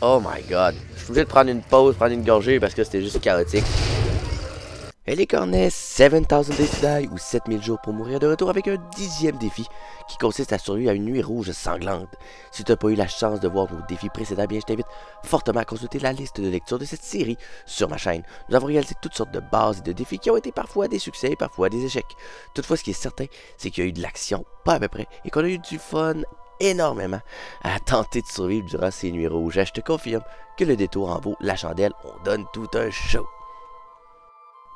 Oh my god. Je suis obligé de prendre une pause, prendre une gorgée parce que c'était juste chaotique. Et les cornets, 7000 Days to Die ou 7000 jours pour mourir de retour avec un dixième défi qui consiste à survivre à une nuit rouge sanglante. Si tu n'as pas eu la chance de voir nos défis précédents, bien je t'invite fortement à consulter la liste de lecture de cette série sur ma chaîne. Nous avons réalisé toutes sortes de bases et de défis qui ont été parfois des succès et parfois des échecs. Toutefois, ce qui est certain, c'est qu'il y a eu de l'action, pas à peu près, et qu'on a eu du fun énormément à tenter de survivre durant ces nuits rouges. je te confirme que le détour en vaut la chandelle. On donne tout un show.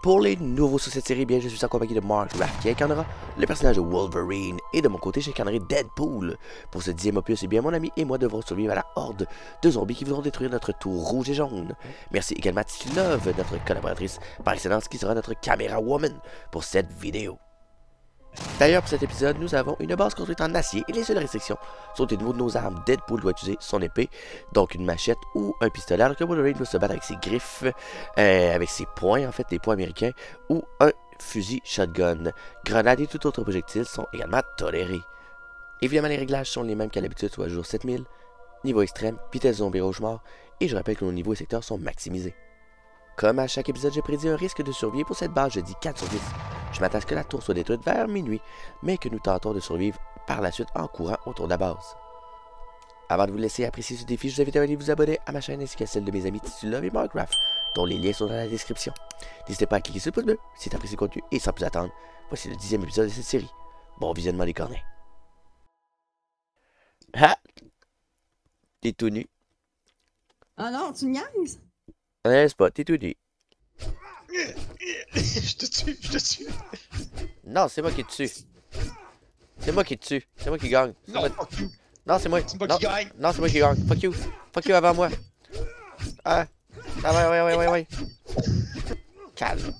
Pour les nouveaux sur cette série, bien, je suis accompagné de Mark Raff qui incarnera le personnage de Wolverine. Et de mon côté, j'incarnerai Deadpool. Pour ce dixième opus, eh bien, mon ami et moi devrons survivre à la horde de zombies qui voudront détruire notre tour rouge et jaune. Merci également à Love, notre collaboratrice par excellence, qui sera notre caméra woman pour cette vidéo. D'ailleurs, pour cet épisode, nous avons une base construite en acier et les seules restrictions sont au niveau de nos armes. Deadpool doit utiliser son épée, donc une machette ou un pistolet, alors que Wolverine doit se battre avec ses griffes, euh, avec ses poings, en fait, des poings américains, ou un fusil shotgun. Grenades et tout autre projectile sont également tolérés. Évidemment, les réglages sont les mêmes qu'à l'habitude, soit jour 7000, niveau extrême, vitesse zombie rouge mort, et je rappelle que nos niveaux et secteurs sont maximisés. Comme à chaque épisode, j'ai prédit un risque de survie pour cette base, je dis 4 sur 10. Je m'attends à ce que la tour soit détruite vers minuit, mais que nous tentons de survivre par la suite en courant autour de la base. Avant de vous laisser apprécier ce défi, je vous invite à aller vous abonner à ma chaîne ainsi qu'à celle de mes amis Titulove et Markgraph, dont les liens sont dans la description. N'hésitez pas à cliquer sur le pouce bleu si tu apprécié le contenu et sans plus attendre, voici le dixième épisode de cette série. Bon visionnement des cornets. Ah! T'es tout nu. Ah non, tu niaises? N'est-ce pas? T'es tout nu. je te tue, je te tue. Non, c'est moi qui te tue. C'est moi qui te tue. C'est moi qui gagne. Non, moi... fuck you. Non, c'est moi. C'est moi non. qui gagne. Non, c'est moi qui gagne. Fuck you. Fuck you avant moi. Ah. Ah ouais, ouais, ouais, ouais, ouais. Calme.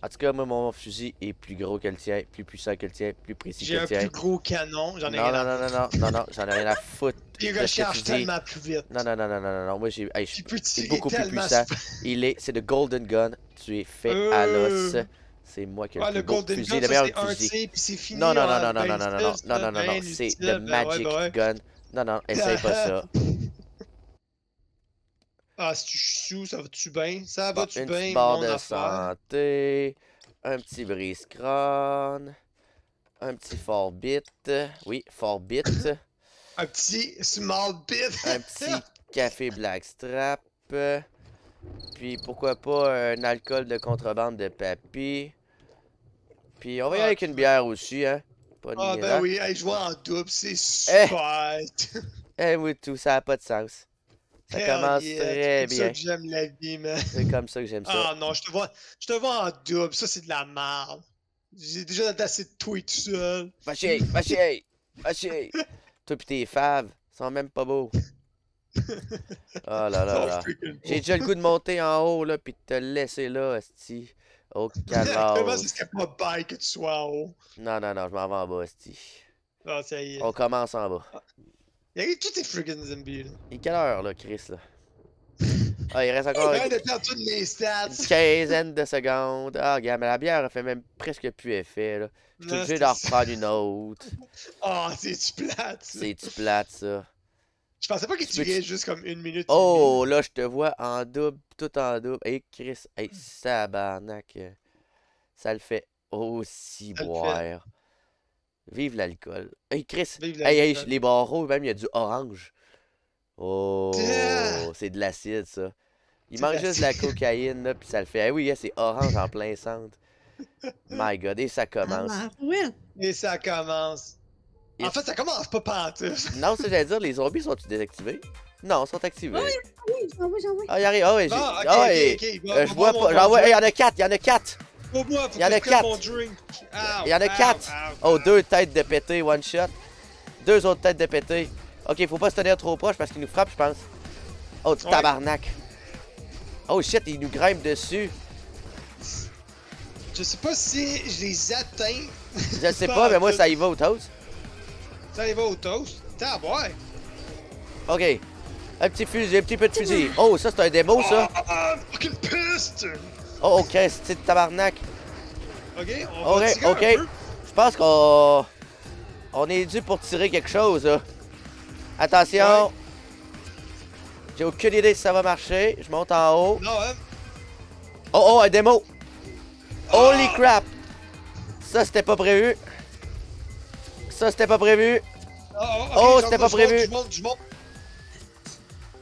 En tout cas, moi, mon fusil est plus gros que le tien, plus puissant que le tien, plus précis que J'ai le un tien. plus gros canon, j'en ai Non, rien non, à non, non, non, non, non, j'en ai rien à foutre. Il recharge tellement plus vite. Non, non, non, non, non, non, non, moi j'ai. Hey, Tu peux c'est tirer beaucoup plus puissant. Il est. C'est le Golden Gun. Tu es fait à Euh. l'os. C'est moi qui ai Ah, le le Golden fusil, Gun, le meilleur un fusil. c'est fini. Non, non, non, ah, non, non, ben non, non, non, non, non, non, non, ben c'est le ben Magic ben. Gun. Non, non, essaye pas ça. Ah, si tu sous, ça va-tu bien? Ça va-tu bien, mon de affaire? santé. Un petit brise-crâne. Un petit fort bit. Oui, fort bit. Un petit small bit. un petit café Blackstrap. Puis pourquoi pas un alcool de contrebande de papy. Puis on va y aller Ah, avec tu une veux- bière aussi, hein. Pas de Ah, ben oui, hey, je vois en double, c'est super. Eh oui, tout, ça a pas de sens. Ça Hell commence yeah, très C'est comme ça bien. que j'aime la vie, man. C'est comme ça que j'aime ça. Ah non, je te vois, je te vois en double, ça c'est de la merde. J'ai déjà assez de toi tout seul. Va chier, va chier, va chier. Toi pis tes faves, sont même pas beaux. Oh là là Oh, là. J'ai déjà le goût de monter en haut, là, pis de te laisser là, esti. Au Comment calage. ce pas bye que tu sois en haut? Non, non, non, je m'en vais en bas, esti. Ah, ça y est. On commence en bas. Y'a tous tes freaking zombies là. Il est quelle heure, là, Chris, là? Ah, il reste encore une de mes stats! quinzaine de secondes. Ah, regarde, mais la bière a fait même presque plus effet, là. Je suis obligé d'en reprendre une autre. Ah, c'est-tu plate ça? C'est-tu plate, ça? Je pensais pas que Tu irais juste comme une minute. Oh, là, je te vois en double, tout en double. Hey, Chris, hey, sabarnak. euh, Ça le fait aussi boire. Vive l'alcool. Hey, Chris, Vive hey, hey, les barreaux, même, il y a du orange. Oh, Yeah. c'est de l'acide, ça. Il manque juste de la cocaïne, là, puis ça le fait. Ah oui, hein, c'est orange en plein centre. My God, et ça commence. Ah, ouais. Et ça commence. En fait, ça commence pas pantoute. Non, c'est j'allais dire, les zombies sont-ils désactivés? Non, ils sont activés. Oui. Oui, j'en vois, j'en vois. Ah, il arrive. Ah, ouais, j'ai. Ah, ah, ouais. je vois pas. J'en vois. Il y en a quatre, il y en a quatre. Pour moi, faut Il y en a quatre. mon drink. Ow, Il y en a ow, quatre. ow, Oh, ow. deux têtes de pété, one shot. Deux autres têtes de pété. Ok, faut pas se tenir trop proche parce qu'il nous frappe, je pense. Oh, Ouais. tabarnak. Oh shit, il nous grimpe dessus. Je sais pas si je les atteins. Je sais pas, mais moi ça y va au toast. Ça y va au toast? T'as ouais. Ok. Un petit fusil, un petit peu de fusil. Oh, ça c'est un démo ça. Ah, fucking piste! Oh, ok, c'est de tabarnak. Ok, on va Ok, tirer un ok. peu. Je pense qu'on. On est dû pour tirer quelque chose là. Attention. J'ai aucune idée si ça va marcher. Je monte en haut. Non, hein? Oh, oh, un démo! Holy Ah! crap! Ça, c'était pas prévu. Ça, c'était pas prévu. Ah, ok, Oh, je c'était pas je monte, prévu. Je monte, je monte.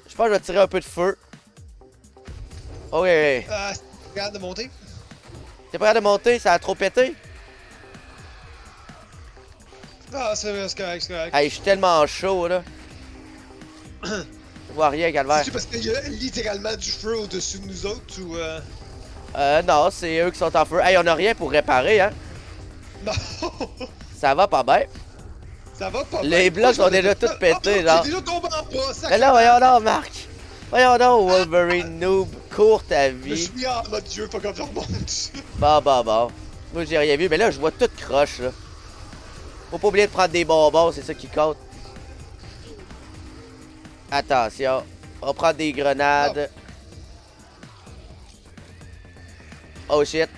Je pense que je vais tirer un peu de feu. Ok. T'es Regarde de monter? prêt à monter? Ça a trop pété? Ah, c'est c'est correct, c'est correct. Hey, je suis tellement chaud, là. Je vois rien, Calvaire. C'est-tu parce qu'il y a littéralement du feu au-dessus de nous autres ou. Euh... Euh, non, c'est eux qui sont en feu. Hey, on a rien pour réparer, hein. Non! Ça va pas bien. Ça va pas Les bien. blocs sont déjà tous pétés, ah, genre. J'ai déjà tombé en bas, ça. Mais là, voyons donc, Marc. Voyons donc, Wolverine noob. Cours ta Je vie. suis mis en mode Dieu, faut comme je remonte. Bon, bon, bon. Moi, j'ai rien vu, mais là, je vois tout croche, là. Faut pas oublier de prendre des bonbons, c'est ça qui compte. Attention. On va prendre des grenades. Oh shit.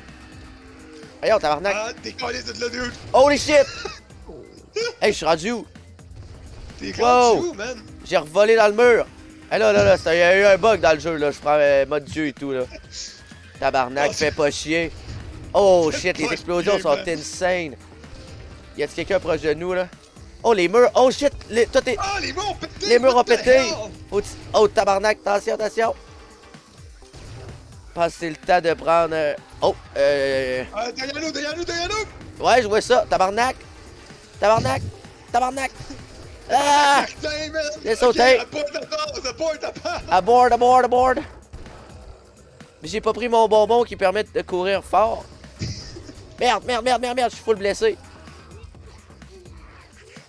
Voyons, tabarnak. Ah, t'es de là, dude. Holy shit! hey, je suis rendu où? T'es Wow. rendu où, man? J'ai revolé dans le mur. Hey, là, là, là, il y a eu un bug dans le jeu, là. Je prends euh, mode dieu et tout, là. Tabarnak, Oh, fais pas chier. Oh shit, les explosions sont insane. Y a-t-il quelqu'un proche de nous, là? Oh, les murs! Oh shit! Les... Toi, t'es... Ah, les murs ont pété! Les murs ont pété. Oh, oh, tabarnak, attention, attention! Pense que c'est le temps de prendre... euh, Oh, euh... Ah, derrière nous, derrière nous, derrière nous! Ouais, je vois ça, tabarnak! Tabarnak! Tabarnak! Ah! J'ai sauté. Aboard, aboard, aboard! Mais j'ai pas pris mon bonbon qui permet de courir fort. Merde, merde, merde, merde, merde, je suis full blessé.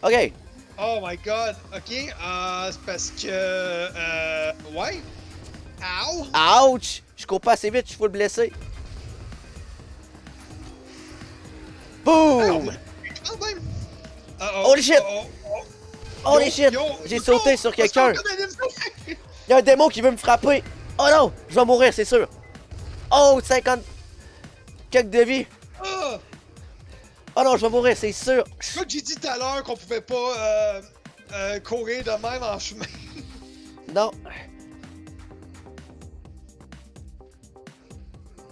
Ok. Oh my god, ok, euh, c'est parce que. Euh. Ouais? Ow! Ouch! Je cours pas assez vite, je suis full blessé. Boom! Même! Uh-oh, Holy shit! Oh, Yo, shit! J'ai sauté sur quelqu'un. Y'a un démon qui veut me frapper. Oh non! Je vais mourir, c'est sûr. Oh, 50... Quelques de vie. Ah! Oh non, je vais mourir, c'est sûr. C'est quoi que j'ai dit tout à l'heure qu'on pouvait pas euh, euh, courir de même en chemin? Non.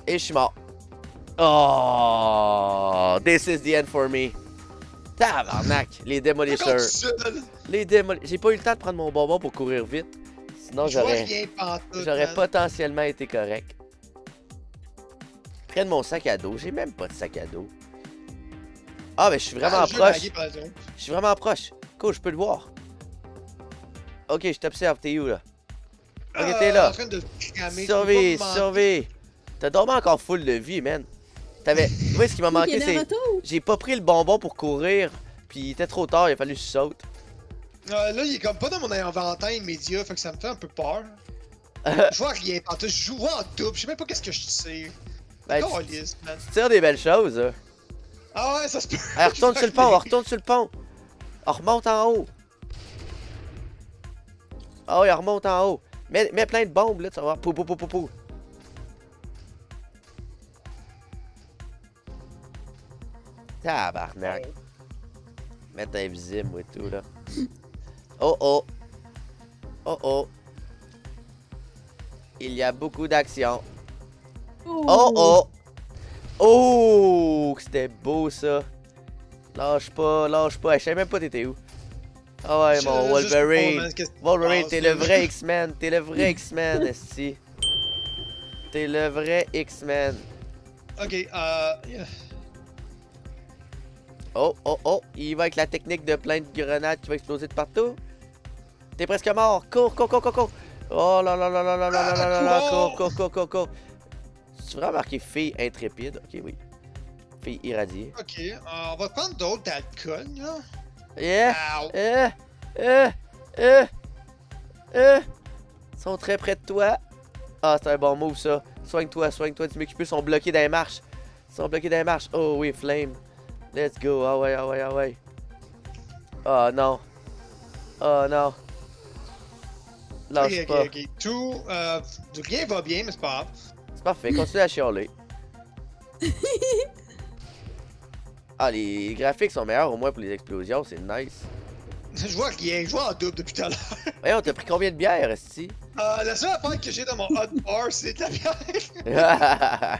Et je suis mort. Oh, this is the end for me. Tabarnak, les seul. Les. J'ai pas eu le temps de prendre mon bonbon pour courir vite. Sinon, j'aurais j'aurais potentiellement été correct. Prenne mon sac à dos. J'ai même pas de sac à dos. Ah, mais je suis vraiment Ah, proche. Je suis vraiment proche. Cool, je peux le voir. Ok, je t'observe. T'es où, là? Ok, Ah, t'es là. en train de Survie, survie. T'as dormi encore full de vie, man. T'avais. Moi, ce qui m'a manqué, c'est. J'ai pas pris le bonbon pour courir. Puis il était trop tard, il a fallu que je saute. Euh, là, il est comme pas dans mon inventaire immédiat, fait que ça me fait un peu peur. je vois rien pantoute, je joue en double, je sais même pas qu'est-ce que je sais. Ben, tu, Calisse, man. tu tires des belles choses. Ah ouais, ça se peut. Allez, retourne sur le pont, rien. retourne sur le pont. On remonte en haut. Ah oui, on remonte en haut. Mets, mets plein de bombes, là, tu vas voir. Pou, pou, pou, pou, pou. Tabarnak. Mettre invisible, moi, tout, là. Oh, oh. Oh, oh. Il y a beaucoup d'action. Oh, oh. Oh, c'était beau, ça. Lâche pas, lâche pas. Je savais même pas t'étais où. Ah ouais, Je- mon Wolverine. Wolverine, t'es le vrai X-Men. T'es le vrai X-Men, esti. T'es le vrai X-Men. Ok, euh. Oh, oh, oh. Il va avec la technique de plein de grenades qui va exploser de partout. T'es presque mort. Cours, cours, cours, cours, cours. Oh là là là là là là là là là là. Cours, cours, cours, cours, cours. Tu vraiment marqué fille intrépide? Ok, oui. Fille irradiée. Ok, euh, on va prendre d'autres d'alcool, là. Yeah! Euh, euh, euh, euh. Ils sont très près de toi. Ah, c'est un bon move, ça. Soigne-toi, soigne-toi. Tu m'occupes, ils sont bloqués dans les marches. Ils sont bloqués dans les marches. Oh oui, Flame. Let's go. Ah ouais, ah ouais, ah ouais. Oh non. Oh non. Lâche ok, pas. ok, ok. Tout, euh, rien va bien, mais c'est pas grave. C'est parfait, continue à chialer. ah, les graphiques sont meilleurs au moins pour les explosions, c'est nice. Je vois rien, je vois en double depuis tout à l'heure. Voyons, t'as pris combien de bières, Esti? Euh, la seule affaire que j'ai dans mon hot bar, c'est de la bière.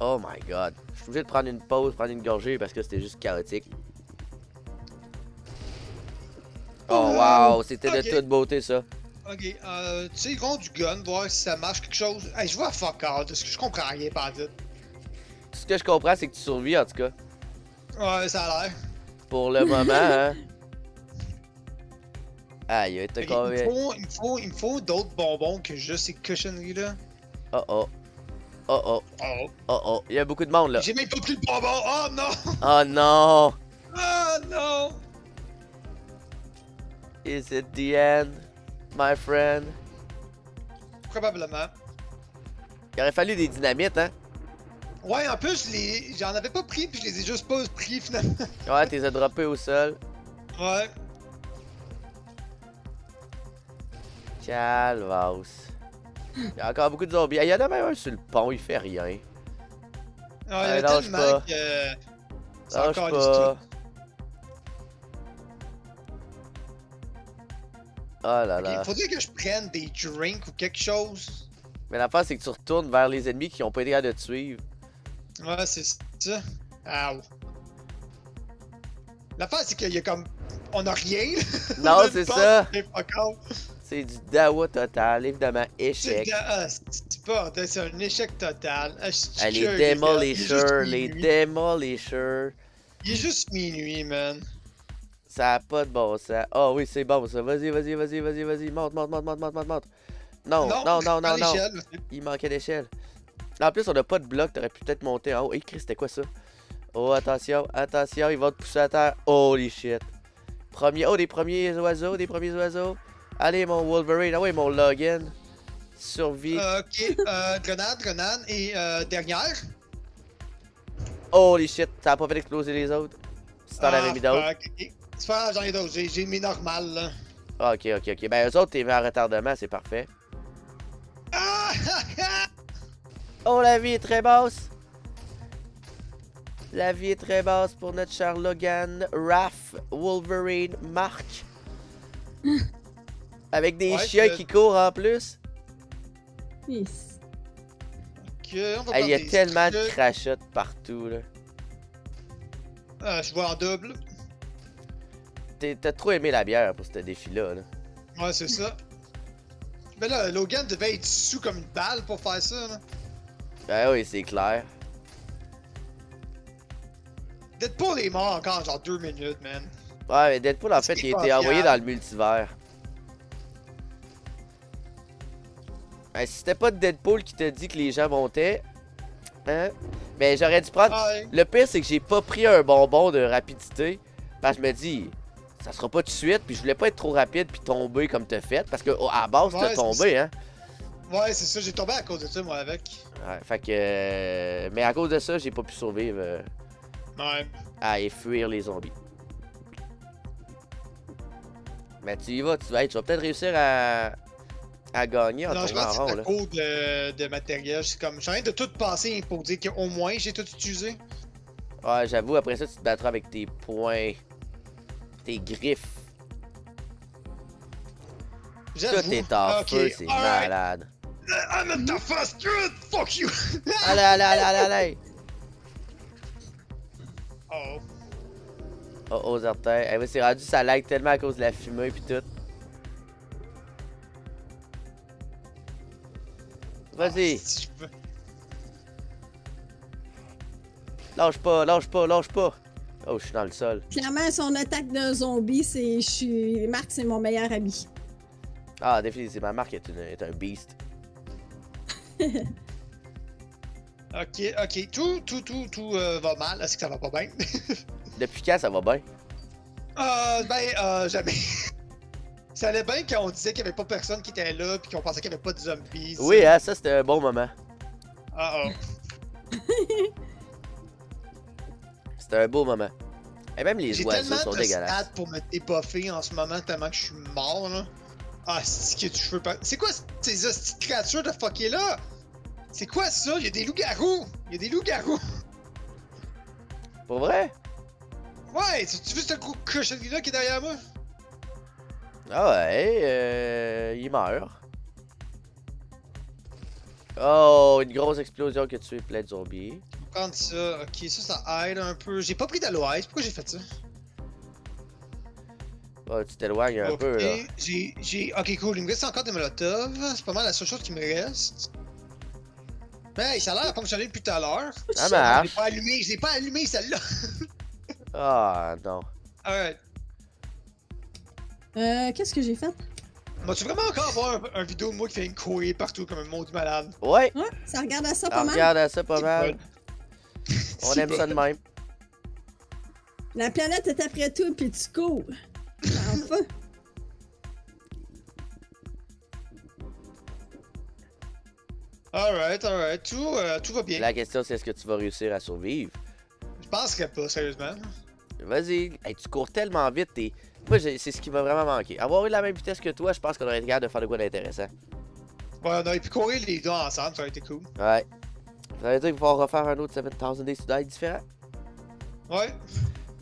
oh my god. Je suis obligé de prendre une pause, prendre une gorgée parce que c'était juste chaotique. Oh wow, c'était de toute beauté ça. Ok, euh, tu sais, ils vont du gun, voir si ça marche quelque chose. Hey, je vois fuck out, parce que je comprends rien, pas. Tout ce que je comprends, c'est que tu survis en tout cas. Ouais, ça a l'air. Pour le moment, hein. Aïe, Ok, Il combien? me faut, il me faut, il me faut d'autres bonbons que juste ces cochonneries-là. Oh oh. Oh oh. Oh. Oh oh. Il y a beaucoup de monde là. J'ai même pas pris de bonbons! Oh non! Oh non! Oh non! Is it the end, my friend? Probablement. Il aurait fallu des dynamites, hein? Ouais, en plus, les- j'en avais pas pris, puis je les ai juste pas pris finalement. Ouais, t'es droppés au sol. Ouais. Calvasse. Il y a encore beaucoup de zombies. Il y en a même un sur le pont, il fait rien. Ouais, il y lâche tellement pas. que. C'est Lâche pas. Oh là là. Il faudrait que je prenne des drinks ou quelque chose. Mais l'affaire, c'est que tu retournes vers les ennemis qui ont pas été capables de te suivre. Ouais, c'est ça. Ow. L'affaire, c'est qu'il y a comme. On a rien. Non, c'est ça. C'est du dawa total, évidemment, échec. ah, c'est pas. C'est un échec total. Ah, Ah, les Demolishers, les. Demolishers. Il est juste minuit, man. Ça a pas de bon sens. Oh oui, c'est bon ça. Vas-y, vas-y, vas-y, vas-y, vas-y. Monte, monte, monte, monte, monte, monte, monte. Non, non, non, non, non. Il manquait d'échelle. En plus, on a pas de bloc. T'aurais pu peut-être monter en haut. Hé, Chris, c'était quoi ça? Oh, attention, attention, il va te pousser à terre. Holy shit. Premier, oh, des premiers oiseaux, des premiers oiseaux. Allez, mon Wolverine. Ah oui, mon Logan. Survie. Euh, ok, euh, grenade, grenade. Et euh, dernière. Holy shit, ça a pas fait exploser les autres. Si t'en avais mis d'autres. C'est pas grave, j'en ai d'autres. J'ai- mis normal, là. Ah, ok, ok, ok. Ben, eux autres, t'es mis en retardement, c'est parfait. Ah! Oh, la vie est très basse. La vie est très basse pour notre cher Logan, Raph, Wolverine, Mark. Avec des Ouais, chiens qui courent en plus. Yes. Ok, on va Il y a tellement de crachottes partout, là. Ah, je vois en double. T'as trop aimé la bière pour ce défi-là, là. Ouais, c'est ça. Mais là, Logan devait être sous comme une balle pour faire ça, là. Ben oui, c'est clair. Deadpool est mort encore, genre deux minutes, man. Ouais, mais Deadpool, en fait, il a été envoyé dans le multivers. Ben, si c'était pas Deadpool qui t'a dit que les gens montaient, hein, ben j'aurais dû prendre... Le pire, c'est que j'ai pas pris un bonbon de rapidité. Parce que je me dis, ça sera pas tout de suite. Puis je voulais pas être trop rapide puis tomber comme t'as fait. Parce que oh, à la base, Ouais, t'as tombé, hein. Ouais, c'est ça, j'ai tombé à cause de ça, moi, avec. Ouais, fait que. euh, Mais à cause de ça, j'ai pas pu survivre euh, Ouais. à et fuir les zombies. Mais tu y vas, tu vas, tu vas peut-être réussir à. à gagner en Non, je pense en rond, cause de, de matériel. Comme, je suis en train de tout passer pour dire qu'au moins j'ai tout utilisé. Ouais, j'avoue, après ça, tu te battras avec tes poings. Tes griffes. Tout est en feu, c'est malade. I'm at the fast food, fuck you! Allez, allez, allez, allez, allez! oh. Oh, oh, certain. Eh oui, c'est rendu, ça lag tellement à cause de la fumée pis tout. Vas-y, Ah, lâche pas, lâche pas, lâche pas. Oh, je suis dans le sol. Clairement, si on attaque d'un zombie, c'est. Je suis. Marc, c'est mon meilleur ami. Ah, définitivement, Marc est, une- est un beast. Ok, ok. Tout, tout, tout, tout euh, va mal. Est-ce que ça va pas bien? Depuis quand ça va bien? euh, ben, euh, jamais. ça allait bien quand on disait qu'il y avait pas personne qui était là, puis qu'on pensait qu'il y avait pas de zombies. Oui, hein, ça c'était un bon moment. Ah, oh. C'était un beau moment. Et même les J'ai oiseaux tellement sont de dégueulasses. stats pour me débuffer en ce moment tellement que je suis mort, là. Ah, c'est que tu veux pas. C'est quoi ces hosties de créatures de fucker là? C'est quoi ça? Il y a des loups-garous! Il y a des loups-garous! Pour vrai? Ouais, tu tu veux ce gros cochonnerie là qui est derrière moi? Ah ouais, euh, il meurt. Oh, une grosse explosion qui a tué plein de zombies. Je vais prendre ça. Ok, ça, ça aide un peu. J'ai pas pris d'aloès. Pourquoi j'ai fait ça? Oh, tu t'éloignes un ok, peu là. j'ai. j'ai- Ok, cool. Il me reste encore des molotovs. C'est pas mal la seule chose qui me reste. Mais hey, ça a l'air à fonctionner depuis tout à l'heure. Ça Je marche. l'ai pas allumé, je l'ai pas allumé celle-là. Ah non. Alright. Euh, qu'est-ce que j'ai fait? Vas-tu vraiment encore avoir un, un vidéo de moi qui fait une couille partout comme un maudit malade? Ouais, Ouais, ça regarde à ça pas mal. regarde à ça pas mal. On aime ça de même. La planète est après toi, puis tu cours. Enfin. Alright, alright. Tout, euh, tout va bien. La question c'est est-ce que tu vas réussir à survivre? Je penserais pas, sérieusement. Vas-y. Hey, tu cours tellement vite, t'es. Moi, c'est ce qui m'a vraiment manqué. Avoir eu la même vitesse que toi, je pense qu'on aurait été capable de faire de quoi d'intéressant. Ouais, on aurait pu courir les deux ensemble, ça aurait été cool. Ouais. Ça veut dire qu'il va falloir refaire un autre 7000 Days to Die différent. Ouais.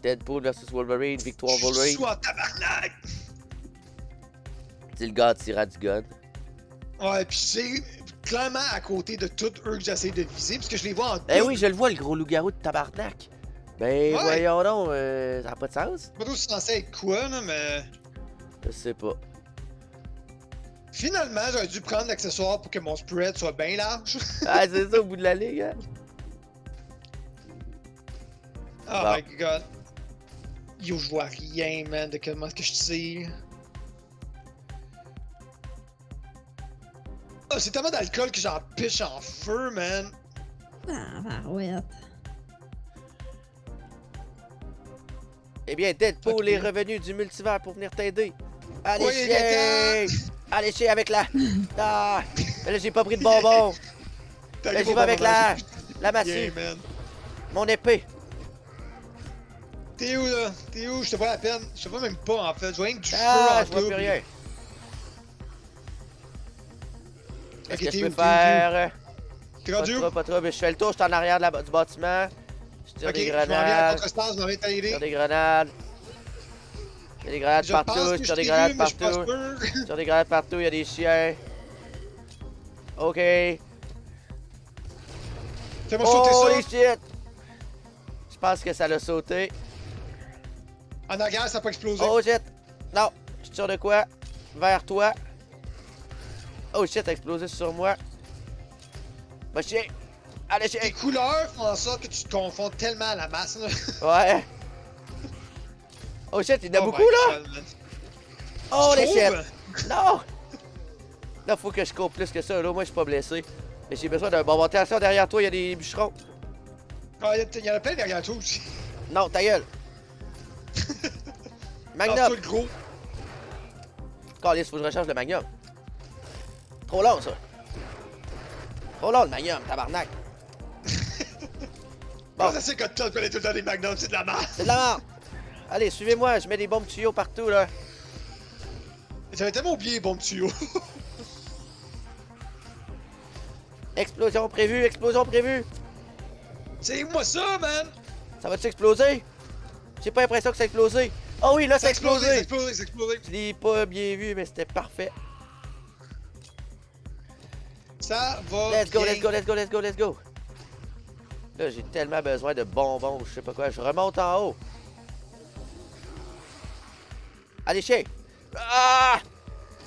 Deadpool versus Wolverine, Victoire Wolverine. en tabarnak! C'est le gars tirant du gun. Ouais, pis c'est clairement à côté de tous eux que j'essaie de viser, parce que je les vois en Eh oui, je le vois, le gros loup-garou de tabarnak. Ben, Ouais. voyons donc, euh, ça n'a pas de sens? Je sais pas c'est censé être quoi, là, mais. Je sais pas. Finalement, j'aurais dû prendre l'accessoire pour que mon spread soit bien large. Ah, c'est ça au bout de la ligue, hein? Oh Bon. my god. Yo, je vois rien, man, de comment que je tire. Oh, c'est tellement d'alcool que j'en piche en feu, man. Ah, barouette. Eh bien, Deadpool Ok. est revenu du multivers pour venir t'aider. Allez, Oui, Allez, chier avec la... Ah! Mais là, j'ai pas pris de bonbons. Là, j'y vais avec la... La Yeah, massue. man. Mon épée. T'es où, là? T'es où? Je te vois à peine. Je te vois même pas, en fait. Je vois rien que du Ah, feu je en vois plus rien. Ok, Qu'est-ce que je peux faire? T'es Pas rendu trouble, pas de trouble. Je fais le tour, je suis en arrière de la- du bâtiment. Je tire Ok, des je m'en viens à grenades. contre-espace, je m'en viens Je tire des grenades. Il y a des grenades Je partout, je tire des grenades partout. Je tire des grenades partout, il y a des chiens. Ok. Fais-moi sauter ça. shit! Je pense que ça l'a sauté. En arrière, ça peut exploser. Oh shit! Non! Je tire de quoi? Vers toi. Oh shit, a explosé sur moi. Va chien! Allez chien! Les couleurs font en sorte que tu te confonds tellement à la masse. Là. Ouais! Oh shit, il y en a Oh beaucoup là! God. Oh les trouve. Non! Là, faut que je cours plus que ça. Là, moi, je suis pas blessé. Mais j'ai besoin d'un bon attention derrière toi, il y a des bûcherons. Ah, il y il y en a plein derrière toi aussi. Non, ta gueule! Magnum! le gros. Calice, faut que je recharge le Magnum. Trop long, ça. Trop long, le Magnum, tabarnak. Bon. Ça c'est que toi, tu connais tout le temps des magnums, c'est de la merde. C'est de la merde. Allez, suivez-moi, je mets des bombes tuyaux partout, là. J'avais tellement oublié les bons tuyaux. Explosion prévue, explosion prévue. c'est moi ça, man? Ça va-tu exploser? J'ai pas l'impression que ça a explosé. Oh oui, là, ça a explosé, c'est explosé. c'est explosé. Je l'ai pas bien vu, mais c'était parfait. Ça va. Let's go, bien. let's go, let's go, let's go, let's go. Là, j'ai tellement besoin de bonbons, ou je sais pas quoi. Je remonte en haut. Allez, chien! Ah!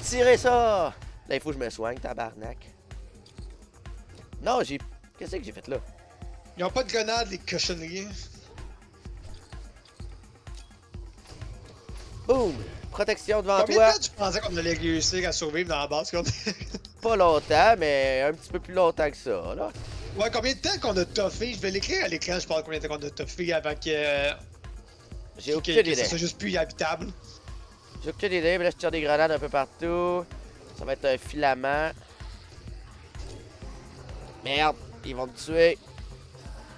Tirez ça! Là, il faut que je me soigne, tabarnak. Non, j'ai... Qu'est-ce que j'ai fait là? Ils ont pas de grenades, les cochonneries. Boum! Protection devant Combien toi. de temps tu pensais qu'on allait réussir à survivre dans la base Pas longtemps, mais un petit peu plus longtemps que ça, là. Ouais, combien de temps qu'on a toffé? Je vais l'écrire à l'écran, je parle combien de temps qu'on a toffé avant que. J'ai aucune idée. ça soit juste plus habitable. J'ai aucune idée, mais là, je tire des grenades un peu partout. Ça va être un filament. Merde, ils vont me tuer.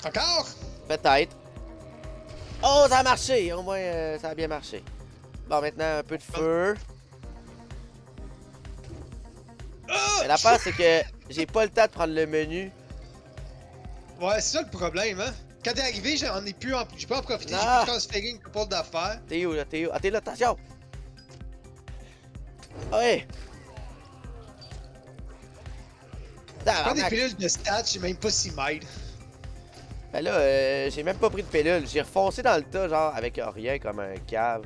Encore? Peut-être. Oh, ça a marché! Au moins, euh, ça a bien marché. Bon, maintenant, un peu de feu. Ah! Mais l'affaire, c'est que j'ai pas le temps de prendre le menu. Ouais, c'est ça le problème, hein. Quand t'es arrivé, j'en ai plus en... j'ai pas en profité, j'ai Ah. pu transférer une couple d'affaires. T'es où, là? T'es où? Ah, t'es là, attention! Ah Ouais! Prends des pilules de stats, je sais même pas si m'aide. Ben là, euh, j'ai même pas pris de pilule. J'ai refoncé dans le tas, genre, avec rien, comme un cave.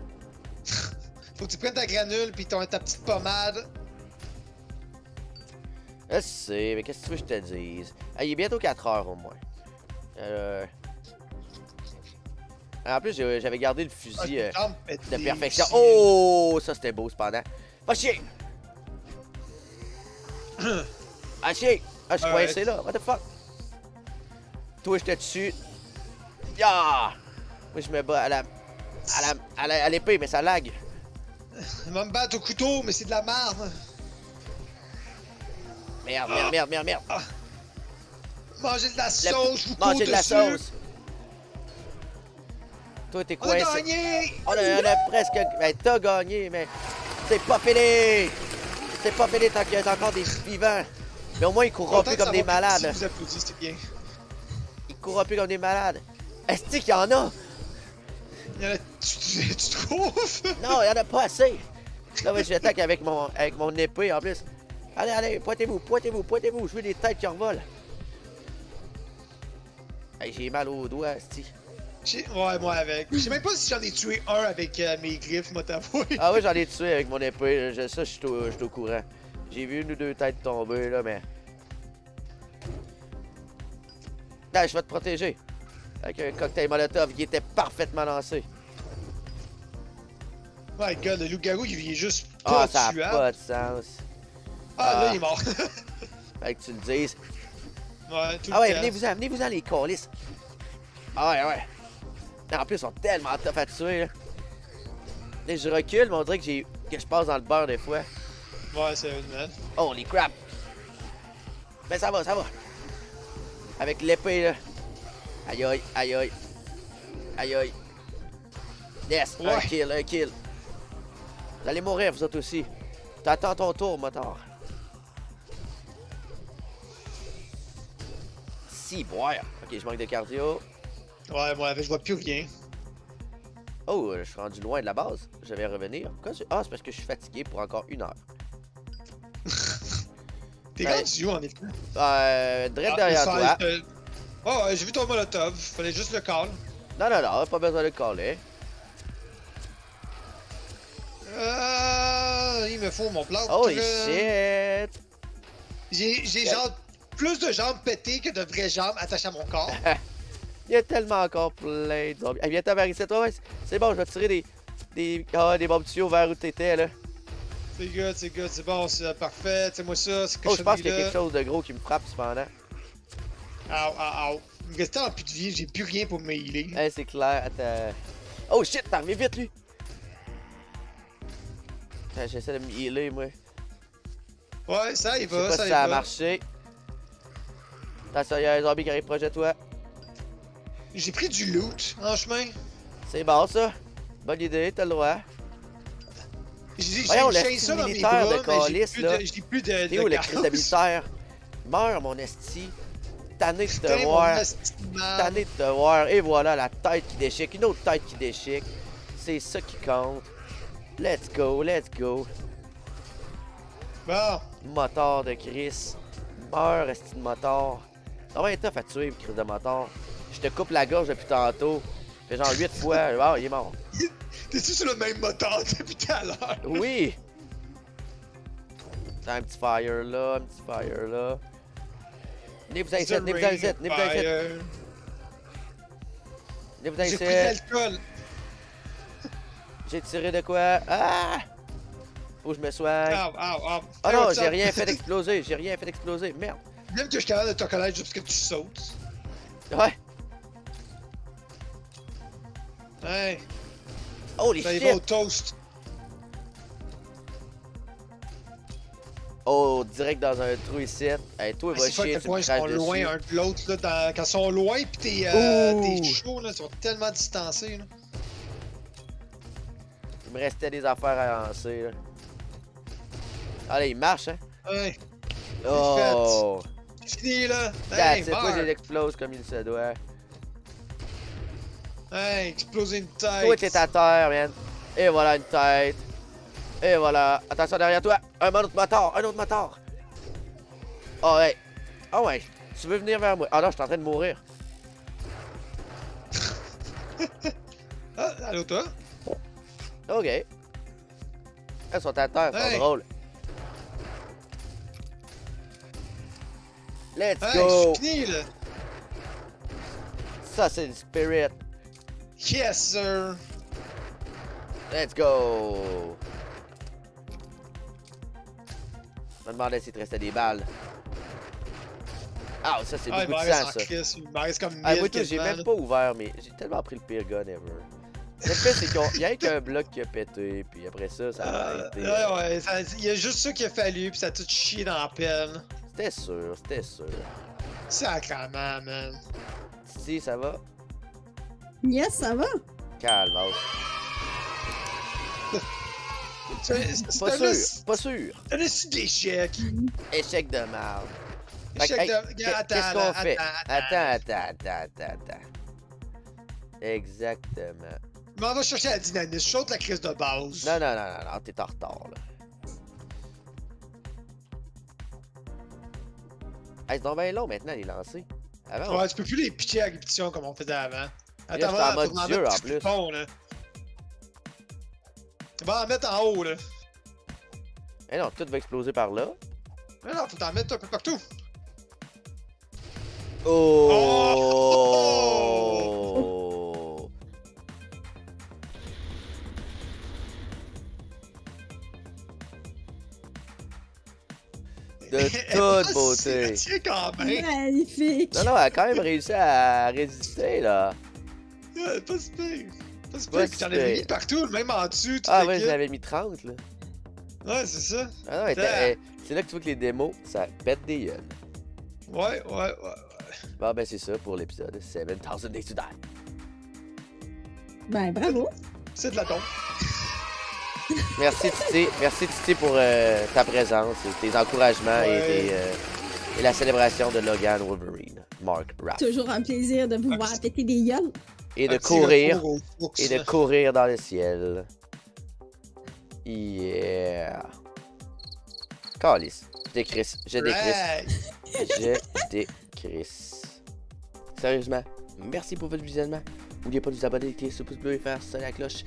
Faut que tu prennes ta granule pis ton, ta petite pommade. Je sais, mais qu'est-ce que tu veux que je te dise? Ah, il est bientôt 4 heures au moins. Euh... En plus, j'ai- j'avais gardé le Ah, fusil tes euh, de perfection. Oh! Ça, c'était beau, cependant. Va chier! Ah, chier! Ah, je Alright. coincé là. What the fuck? Toi, je te dessus. Ya! Moi, je me bats à la... À la... À l'épée, mais ça lag. Il va me battre au couteau, mais c'est de la merde. Merde, merde, merde, merde, merde. Mangez de la sauce, vous Manger de la sauce. Toi, t'es On a gagné! On a, on a presque. Ben, t'as gagné, mais c'est pas fini! C'est pas fini tant qu'il y a encore des vivants. Mais au moins, ils courront plus comme des malades. Si vous applaudissez, c'est bien. Ils courront plus comme des malades. Est-ce qu'il y en a? Il y en a... Tu, trouves? Non, il y en a pas assez. Là, ouais, j'attaque avec mon, avec mon épée en plus. Allez, allez, pointez-vous, pointez-vous, pointez-vous. Je veux des têtes qui envolent. Hey, j'ai mal aux doigts, sti. Ouais, moi avec. Je sais même pas si j'en ai tué un avec euh, mes griffes, moi t'avouer. Ah oui, j'en ai tué avec mon épée. Ça, je suis au, je suis au courant. J'ai vu une ou deux têtes tomber, là, mais... Ah, je vais te protéger. Avec un cocktail molotov qui était parfaitement lancé. My god, le loup-garou, il est juste Ah, ça a tuable. pas de sens. Ah, là, Ah. il est mort. Fait que tu le dises. ouais, tout Ah ouais, venez-vous-en, venez-vous-en, les colis. Ah ouais, ouais. En plus, ils sont tellement tough à tuer, là. Là, je recule, mais on dirait que j'ai que je passe dans le beurre des fois. Ouais, c'est une man. Holy crap! Ben ça va, ça va. Avec l'épée là. Aïe aïe, aïe aïe. Aïe aïe. Yes, un kill, un kill. Vous allez mourir vous autres aussi. T'attends ton tour, motard. Si, boire. Ok, je manque de cardio. Ouais, moi je vois plus rien. Oh, je suis rendu loin de la base. Je vais revenir. Pourquoi je- Ah, c'est parce que je suis fatigué pour encore une heure. T'es Ouais. rendu où en effet? Euh, direct Ah, derrière toi. euh, Oh, ouais, j'ai vu ton molotov. Fallait juste le call. Non, non, non, pas besoin de le coller. Euh, il me faut mon plâtre. Holy shit! J'ai j'ai Yeah. genre plus de jambes pétées que de vraies jambes attachées à mon corps. Il y a tellement encore plein de zombies. Hey, viens t'en vers ici, toi, ouais. C'est bon, je vais tirer des. Des. Ah, des bombes tuyaux vers où t'étais, là. c'est good, c'est good, c'est bon, c'est parfait. C'est moi ça, c'est que Oh, je pense qu'il y a quelque chose de gros qui me frappe cependant. Ow. Il me restait en plus de vie, j'ai plus rien pour me healer. Hey, c'est clair. Attends. Oh shit, t'es arrivé vite, lui! J'essaie de me healer, moi. Ouais, ça sais va, ça y ça a va. marché. Attention, il y a un zombie qui arrive proche de toi. J'ai pris du loot en chemin. C'est bon, ça. Bonne idée, t'as le droit. J'ai ça dans mes militaire bras, de mais j'ai calice, de- J'ai plus de, T'es où, le. Christ de militaire? Meurs, mon esti. Tanné de te voir. tanné de te voir. Et voilà, la tête qui déchique. Une autre tête qui déchique. C'est ça qui compte. Let's go, let's go. Bon, Moteur de Chris. Meurs, esti de moteur. Ça va être tough à tuer, Chris de moteur. Je te coupe la gorge depuis tantôt. Fait genre 8 fois. Ah, il est mort. t'es-tu sur le même moteur depuis tout à l'heure? Oui! Un petit fire là, un petit fire là. Venez-vous en ici, en ring ici, of venez-vous en ici, fire. venez-vous en J'ai pris de l'alcool. J'ai tiré de quoi? Ah! Faut que je me soigne. Ah Hey, non, what's j'ai rien fait d'exploser, j'ai rien fait d'exploser, merde. Même que je suis capable de te reconnaître juste parce que tu sautes. Ouais. Hey, Holy ça y va au shit! toast. Oh, direct dans un trou ici. Hey, toi, va chier, tu me sont loin dessus. un de l'autre. là, dans- Quand ils sont loin pis t'es euh, t'es chaud, là, ils sont tellement distancés. Là. Il me restait des affaires à lancer, là. Allez, il marche, hein? Hey, Oh! c'est fini là. That's Hey, it, moi, je l'explose comme il se doit. Hey, exploser une tête. Toi, t'es à terre, man. Et voilà une tête. Et voilà. Attention derrière toi. Un autre moteur. Un autre moteur. Oh ouais. Oh ouais. Tu veux venir vers moi? Ah non, je suis en train de mourir. Ah, allô, toi? Ok. Elles sont à terre, c'est Hey. drôle. Let's Hey, go! fini, là. Ça, c'est le spirit. Yes, sir. Let's go! Je me demandais s'il te restait des balles. Ah, ça, c'est Ah, beaucoup de sang, ça. crise. Il m'en reste comme 1000 Ah, moi, j'ai même pas ouvert, mais j'ai tellement pris le pire gun ever. Le fait, c'est qu'il y a qu'un bloc qui a pété, puis après ça, ça a Euh, été. ouais, ouais, ça- il y a juste ça qu'il a fallu, puis ça a tout chié dans la pelle. C'était sûr, c'était sûr. Sacrement, man. Si, ça va? Yes, ça va. Calme, Pas sûr, pas sûr. d'échec. Échec de que, Échec hey, de. Attends, Qu'est-ce qu'on fait? attends, Attends, attends, attends, attends, attends. Exactement. Je m'en vais chercher la dynamite. Je saute la crise de base. Non, non, non, non, non, t'es en retard, là. Hey, c'est donc bien long maintenant, les lancers. Avant, on- Ouais, tu peux plus les pitcher à répétition comme on faisait avant. Là, j'étais en va, mode en Dieu, mettre en plus là. Va en mettre en haut, là. Eh non, tout va exploser par là. Mais non, faut t'en mettre un peu partout. Oh! De toute beauté. Tiens, quand même. Magnifique. Non, non, elle a quand même réussi à résister, là. Ouais, Pas si pire. Pas si pire. t'en avais mis partout, même en dessous. tout Ah ouais, j'en avais mis 30, là. Ouais, c'est ça. Ah Putain. elle- c'est là que tu vois que les démos, ça pète des gueules. Ouais, ouais, ouais. ouais. Bon, ben c'est ça pour l'épisode 7000 Days to Die. Ben, bravo. C'est de la tombe. Merci Titi, merci Titi pour euh, ta présence et tes encouragements et, Ouais. tes, euh, et la célébration de Logan Wolverine, Mark Rapp. Toujours un plaisir de vous voir péter des gueules. Et de courir, et de courir dans le ciel. Yeah. Calice. Je décrisse, je décrisse, je décrisse. Sérieusement, merci pour votre visionnement. N'oubliez pas de vous abonner, de cliquer sur le pouce bleu et faire sonner la cloche.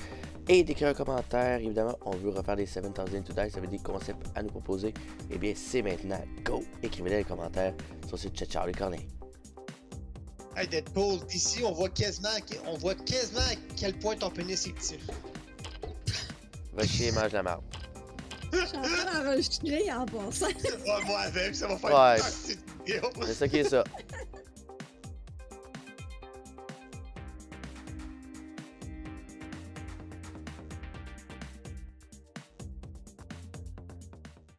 Et d'écrire un commentaire. Évidemment, on veut refaire des 7000 to Die. Ça veut des concepts à nous proposer. Eh bien, c'est maintenant. Go! Écrivez-les dans les commentaires sur ce chat Charlie Cornet. Hey Deadpool, d'ici on voit quasiment, on voit quasiment à quel point ton pénis est petit. Va chier, mange la marde. Je suis en train d'enregistrer en passant. Ouais, moi avec, ça va faire Ouais. une vidéo. C'est ça qui est ça.